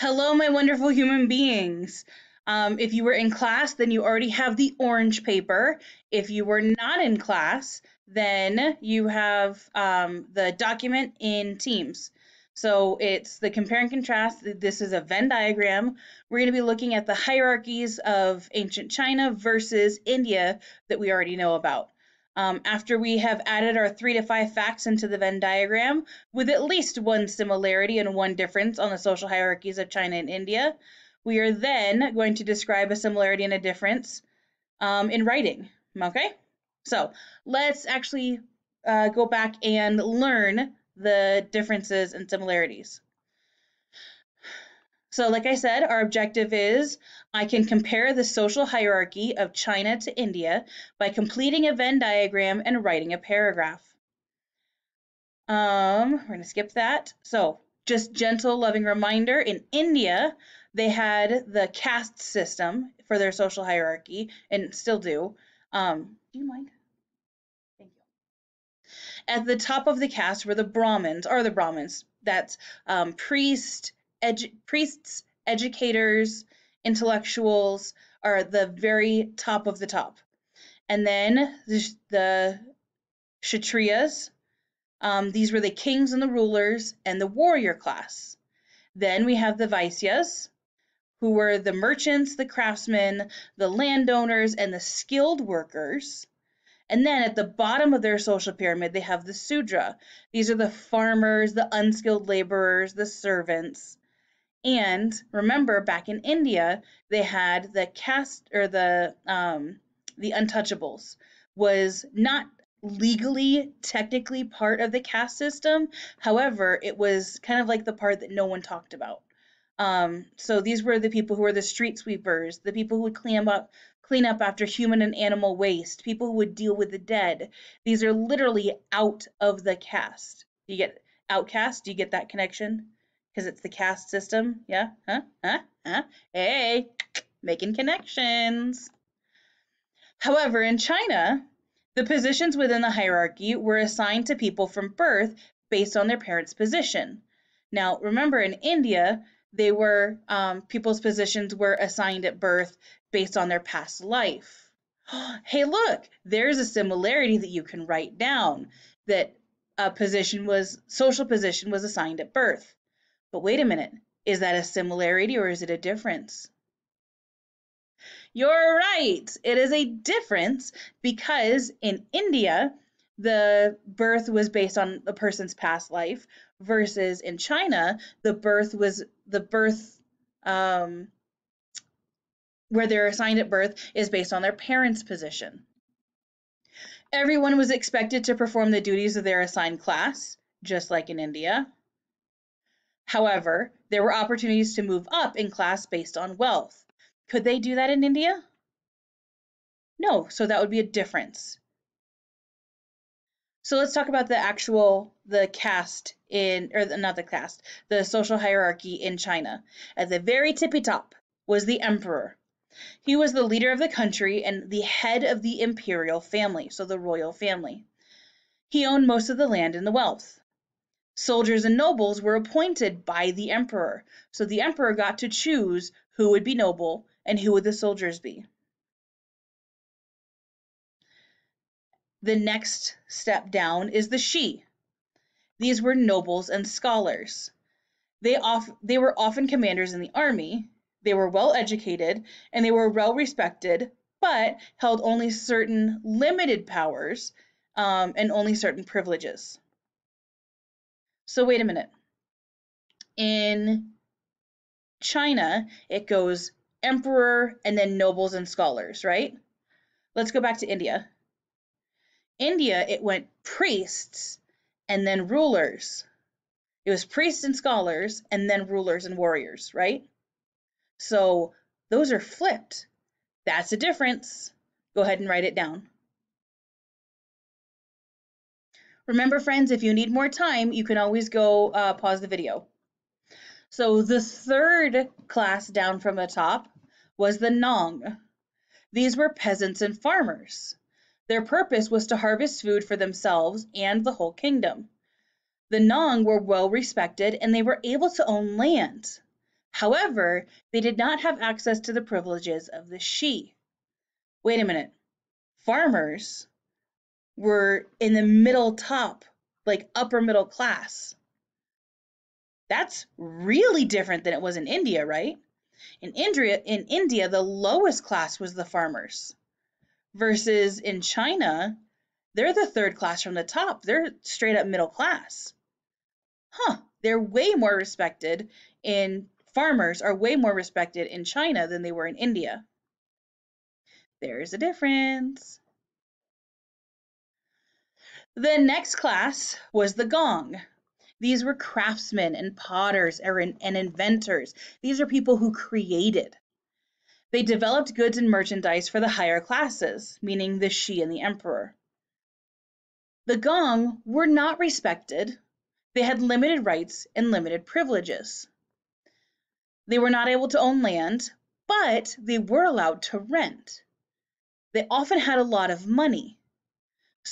Hello, my wonderful human beings. Um, if you were in class, then you already have the orange paper. If you were not in class, then you have um, the document in Teams. So it's the compare and contrast. This is a Venn diagram. We're going to be looking at the hierarchies of ancient China versus India that we already know about. Um, after we have added our three to five facts into the Venn diagram with at least one similarity and one difference on the social hierarchies of China and India, we are then going to describe a similarity and a difference um, in writing. Okay? So let's actually uh, go back and learn the differences and similarities. So, like I said, our objective is I can compare the social hierarchy of China to India by completing a Venn diagram and writing a paragraph. Um, we're going to skip that. So, just gentle, loving reminder in India, they had the caste system for their social hierarchy and still do. Um, do you mind? Thank you. At the top of the caste were the Brahmins, are the Brahmins. That's um, priest, edu- priests, educators, intellectuals are at the very top of the top. And then the, the Kshatriyas, um, these were the kings and the rulers and the warrior class. Then we have the Vaisyas, who were the merchants, the craftsmen, the landowners, and the skilled workers. And then at the bottom of their social pyramid, they have the Sudra. These are the farmers, the unskilled laborers, the servants. And remember, back in India, they had the caste or the um, the untouchables was not legally technically part of the caste system. However, it was kind of like the part that no one talked about. Um, so these were the people who were the street sweepers, the people who would clean up clean up after human and animal waste, people who would deal with the dead. These are literally out of the caste. Do you get outcast? Do you get that connection? Because it's the caste system. Yeah? Huh? Huh? Huh? Hey, making connections. However, in China, the positions within the hierarchy were assigned to people from birth based on their parents' position. Now, remember in India, they were um, people's positions were assigned at birth based on their past life. hey, look, there's a similarity that you can write down that a position was social position was assigned at birth. But wait a minute, is that a similarity or is it a difference? You're right, it is a difference because in India, the birth was based on a person's past life versus in China, the birth was the birth um, where they're assigned at birth is based on their parents' position. Everyone was expected to perform the duties of their assigned class, just like in India. However, there were opportunities to move up in class based on wealth. Could they do that in India? No, so that would be a difference. So let's talk about the actual the caste in or not the caste, the social hierarchy in China. At the very tippy top was the emperor. He was the leader of the country and the head of the imperial family, so the royal family. He owned most of the land and the wealth. Soldiers and nobles were appointed by the emperor, so the emperor got to choose who would be noble and who would the soldiers be. The next step down is the Shi. These were nobles and scholars. They, they were often commanders in the army, they were well educated, and they were well respected, but held only certain limited powers um, and only certain privileges. So wait a minute. In China, it goes emperor and then nobles and scholars, right? Let's go back to India. India, it went priests and then rulers. It was priests and scholars and then rulers and warriors, right? So those are flipped. That's a difference. Go ahead and write it down. Remember, friends, if you need more time, you can always go uh, pause the video. So the third class down from the top was the Nong. These were peasants and farmers. Their purpose was to harvest food for themselves and the whole kingdom. The Nong were well respected and they were able to own land. However, they did not have access to the privileges of the shi. Wait a minute. Farmers were in the middle top, like upper middle class. That's really different than it was in India, right? In India, in India, the lowest class was the farmers, versus in China, they're the third class from the top. They're straight up middle class. Huh? They're way more respected in farmers are way more respected in China than they were in India. There's a difference. The next class was the gong. These were craftsmen and potters er, and inventors. These are people who created. They developed goods and merchandise for the higher classes, meaning the shi and the emperor. The gong were not respected. They had limited rights and limited privileges. They were not able to own land, but they were allowed to rent. They often had a lot of money.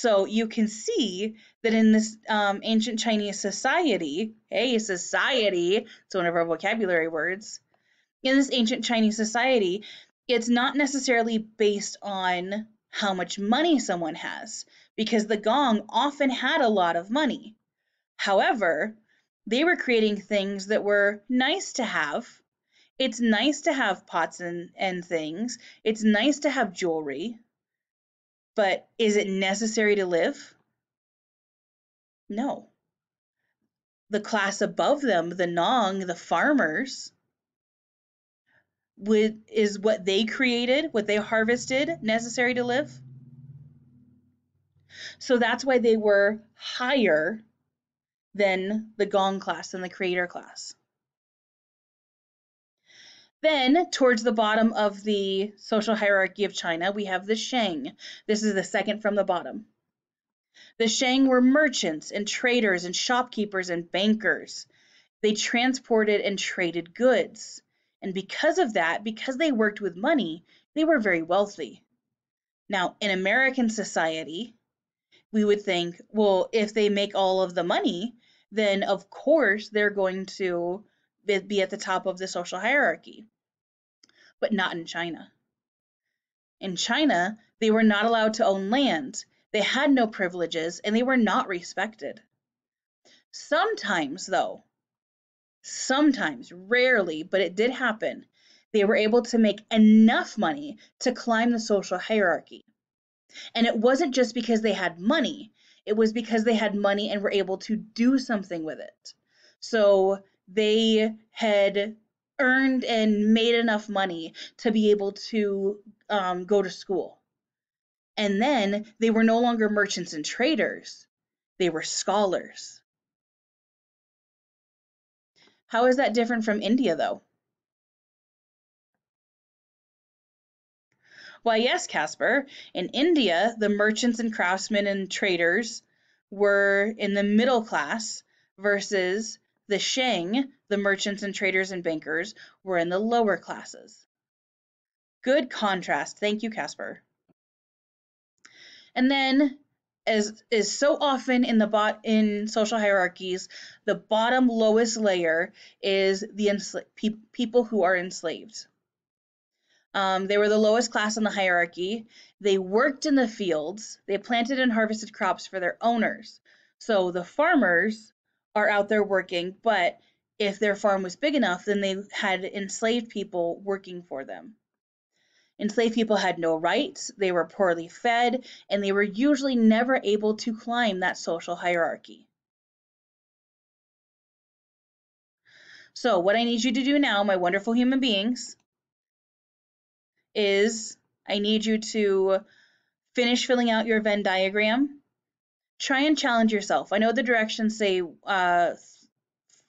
So you can see that in this um, ancient Chinese society, hey, society, it's one of our vocabulary words, in this ancient Chinese society, it's not necessarily based on how much money someone has, because the gong often had a lot of money. However, they were creating things that were nice to have. It's nice to have pots and, and things. It's nice to have jewelry. But is it necessary to live? No. The class above them, the Nong, the farmers, would, is what they created, what they harvested, necessary to live? So that's why they were higher than the Gong class and the creator class. Then, towards the bottom of the social hierarchy of China, we have the Shang. This is the second from the bottom. The Shang were merchants and traders and shopkeepers and bankers. They transported and traded goods. And because of that, because they worked with money, they were very wealthy. Now, in American society, we would think, well, if they make all of the money, then of course they're going to be at the top of the social hierarchy. But not in China. In China, they were not allowed to own land, they had no privileges, and they were not respected. Sometimes, though, sometimes, rarely, but it did happen, they were able to make enough money to climb the social hierarchy. And it wasn't just because they had money, it was because they had money and were able to do something with it. So they had earned and made enough money to be able to um, go to school. And then they were no longer merchants and traders, they were scholars. How is that different from India, though? Why, yes, Casper. In India, the merchants and craftsmen and traders were in the middle class versus the Sheng, the merchants and traders and bankers, were in the lower classes. Good contrast. Thank you, Casper. And then, as is so often in the bot in social hierarchies, the bottom lowest layer is the ensla- pe- people who are enslaved. Um, they were the lowest class in the hierarchy. They worked in the fields. They planted and harvested crops for their owners. So the farmers are out there working, but if their farm was big enough, then they had enslaved people working for them. Enslaved people had no rights, they were poorly fed, and they were usually never able to climb that social hierarchy. So, what I need you to do now, my wonderful human beings, is I need you to finish filling out your Venn diagram. Try and challenge yourself. I know the directions say uh,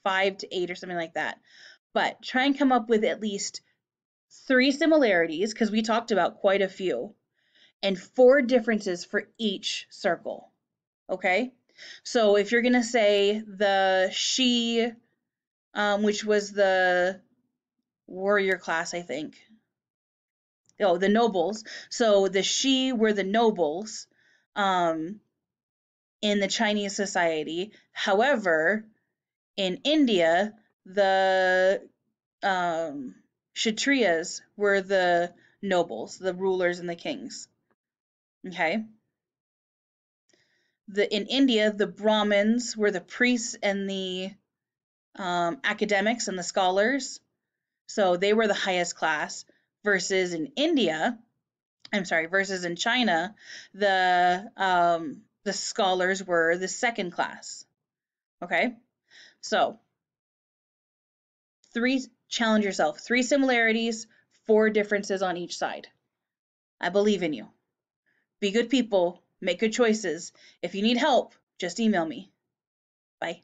five to eight or something like that, but try and come up with at least three similarities, because we talked about quite a few, and four differences for each circle. Okay? So if you're going to say the shi, um, which was the warrior class, I think, oh, the nobles. So the shi were the nobles um, in the Chinese society. However, in India, the um, Kshatriyas were the nobles, the rulers and the kings. Okay. The in India, the Brahmins were the priests and the um, academics and the scholars. So they were the highest class. Versus in India, I'm sorry, versus in China, the um, the scholars were the second class. Okay, so three challenge yourself. Three similarities, four differences on each side. I believe in you. Be good people. Make good choices. If you need help, just email me. Bye.